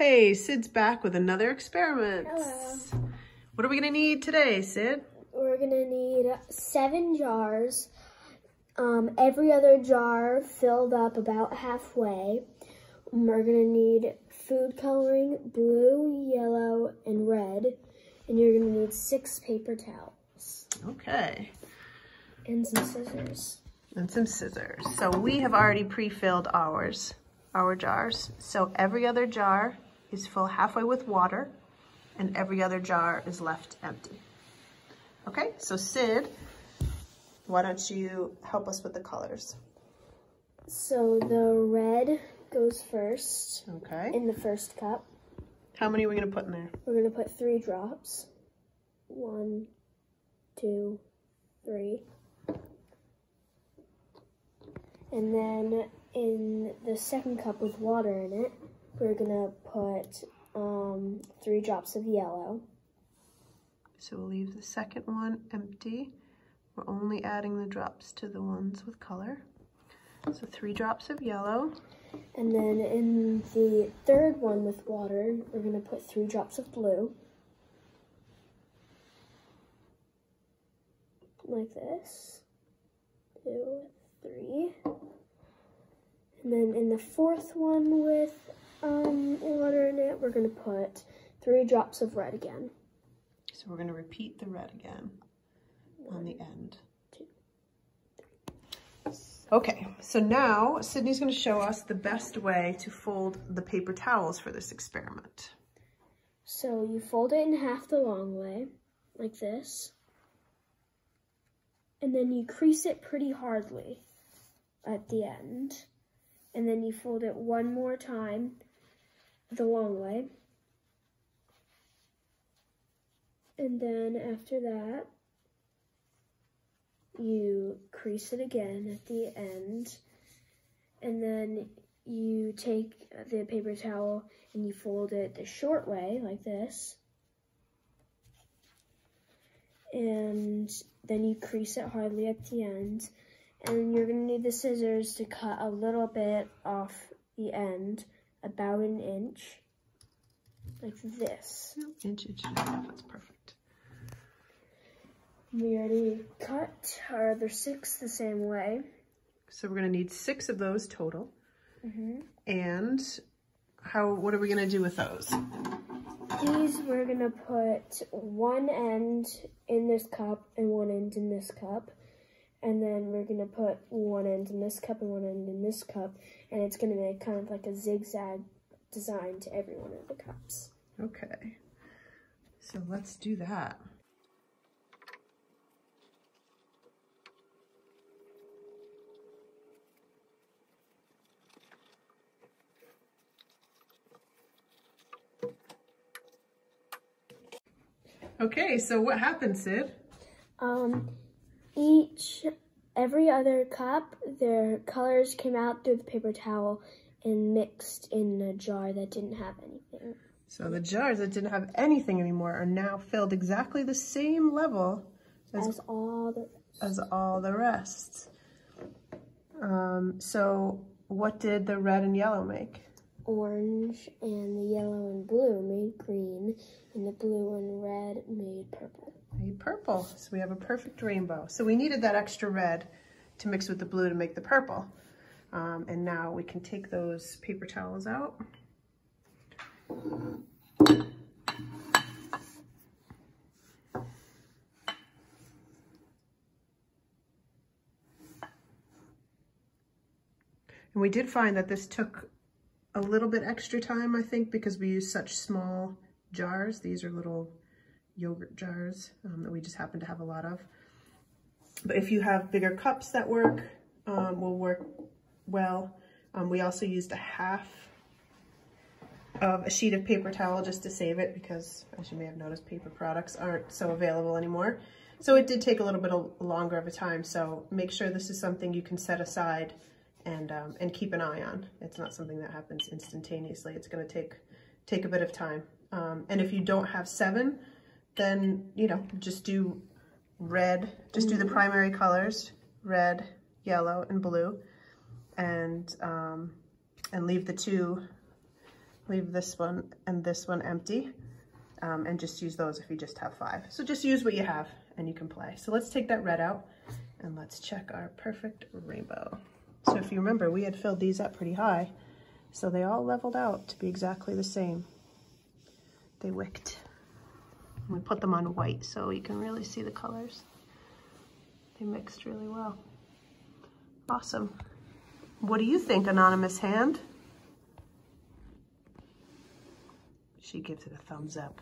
Hey, Sid's back with another experiment. Hello. What are we gonna need today, Sid? We're gonna need seven jars. Um, every other jar filled up about halfway. We're gonna need food coloring, blue, yellow, and red. And you're gonna need six paper towels Okay, and some scissors. and some scissors. So we have already pre-filled ours, our jars. So every other jar is full halfway with water and every other jar is left empty. Okay, so Sid, why don't you help us with the colors? So the red goes first Okay, in the first cup. how many are we gonna put in there? We're gonna put three drops. One, two, three. And then in the second cup with water in it, we're gonna put um, three drops of yellow. So we'll leave the second one empty. We're only adding the drops to the ones with color. So three drops of yellow. And then in the third one with water, we're gonna put three drops of blue. Like this. Two, three. And then in the fourth one with um, water in it, we're gonna put three drops of red again. So we're gonna repeat the red again on the end. two, Okay, so now Sydney's gonna show us the best way to fold the paper towels for this experiment. So you fold it in half the long way, like this. And then you crease it pretty hardly at the end. And then you fold it one more time the long way. And then after that, you crease it again at the end. And then you take the paper towel and you fold it the short way, like this. And then you crease it hardly at the end. And you're gonna need the scissors to cut a little bit off the end, about an inch, like this. Inch, inch and a half, that's perfect. We already cut our other six the same way. So we're gonna need six of those total. hmm And how, what are we gonna do with those? These we're gonna put one end in this cup and one end in this cup. And then we're gonna put one end in this cup and one end in this cup. And it's gonna make kind of like a zigzag design to every one of the cups. Okay, so let's do that. Okay, so what happened, Sid? Um, each, every other cup, their colors came out through the paper towel and mixed in a jar that didn't have anything. So the jars that didn't have anything anymore are now filled exactly the same level as, As all the as all the rest. Um, so what did the red and yellow make? Orange and the yellow and blue made green, and the blue and red made purple. Made purple. So we have a perfect rainbow. So we needed that extra red to mix with the blue to make the purple. Um, and now we can take those paper towels out. And we did find that this took a little bit extra time, I think, because we use such small jars. These are little yogurt jars um, that we just happen to have a lot of. But if you have bigger cups that work, um, will work well. Um, we also used a half of a sheet of paper towel just to save it because, as you may have noticed, paper products aren't so available anymore. So it did take a little bit longer of a time. So make sure this is something you can set aside and um, and keep an eye on. It's not something that happens instantaneously. It's going to take take a bit of time. Um, and if you don't have seven, then you know just do red. Just do the primary colors: red, yellow, and blue, and um, and leave the two leave this one and this one empty um, and just use those if you just have five. So just use what you have and you can play. So let's take that red out and let's check our perfect rainbow. So if you remember, we had filled these up pretty high, so they all leveled out to be exactly the same. They wicked. We put them on white so you can really see the colors. They mixed really well. Awesome. What do you think, Anonymous Hand? She gives it a thumbs up.